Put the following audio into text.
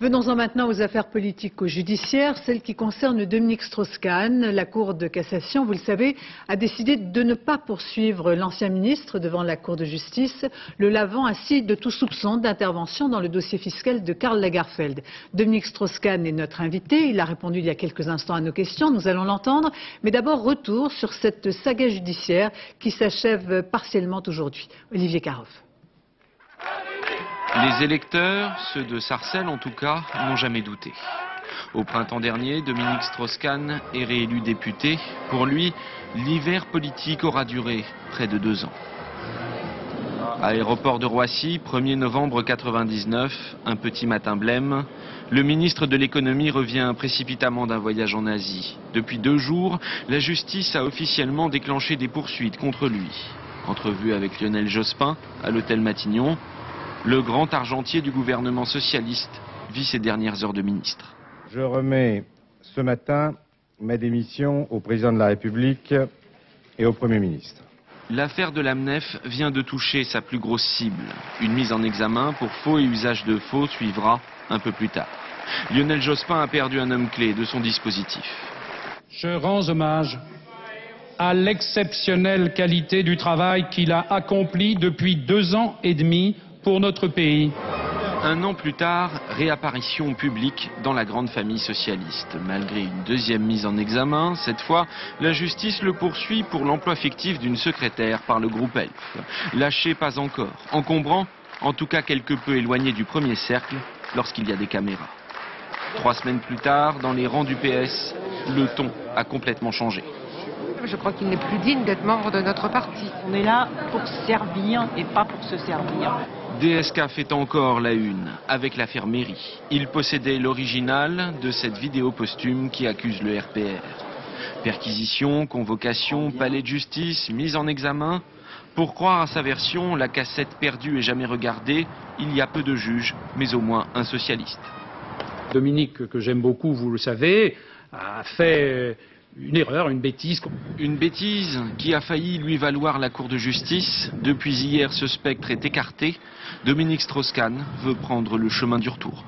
Venons-en maintenant aux affaires politico-judiciaires, celles qui concernent Dominique Strauss-Kahn. La Cour de cassation, vous le savez, a décidé de ne pas poursuivre l'ancien ministre devant la Cour de justice, le lavant ainsi de tout soupçon d'intervention dans le dossier fiscal de Karl Lagerfeld. Dominique Strauss-Kahn est notre invité. Il a répondu il y a quelques instants à nos questions. Nous allons l'entendre. Mais d'abord, retour sur cette saga judiciaire qui s'achève partiellement aujourd'hui. Olivier Caroff. Les électeurs, ceux de Sarcelles en tout cas, n'ont jamais douté. Au printemps dernier, Dominique Strauss-Kahn est réélu député. Pour lui, l'hiver politique aura duré près de deux ans. Aéroport de Roissy, 1er novembre 99, un petit matin blême. Le ministre de l'économie revient précipitamment d'un voyage en Asie. Depuis deux jours, la justice a officiellement déclenché des poursuites contre lui. Entrevue avec Lionel Jospin à l'hôtel Matignon, le grand argentier du gouvernement socialiste vit ses dernières heures de ministre. Je remets ce matin ma démission au président de la République et au Premier ministre. L'affaire de l'AMNEF vient de toucher sa plus grosse cible. Une mise en examen pour faux et usage de faux suivra un peu plus tard. Lionel Jospin a perdu un homme clé de son dispositif. Je rends hommage à l'exceptionnelle qualité du travail qu'il a accompli depuis deux ans et demi pour notre pays. Un an plus tard, réapparition publique dans la grande famille socialiste. Malgré une deuxième mise en examen, cette fois, la justice le poursuit pour l'emploi fictif d'une secrétaire par le groupe Elf. Lâché pas encore, encombrant, en tout cas quelque peu éloigné du premier cercle, lorsqu'il y a des caméras. Trois semaines plus tard, dans les rangs du PS, le ton a complètement changé. Je crois qu'il n'est plus digne d'être membre de notre parti. On est là pour servir et pas pour se servir. DSK fait encore la une avec l'affaire Mairie. Il possédait l'original de cette vidéo posthume qui accuse le RPR. Perquisition, convocation, palais de justice, mise en examen. Pour croire à sa version, la cassette perdue et jamais regardée, il y a peu de juges, mais au moins un socialiste. Dominique, que j'aime beaucoup, vous le savez, a fait une erreur, une bêtise. Une bêtise qui a failli lui valoir la Cour de justice. Depuis hier, ce spectre est écarté. Dominique Strauss-Kahn veut prendre le chemin du retour.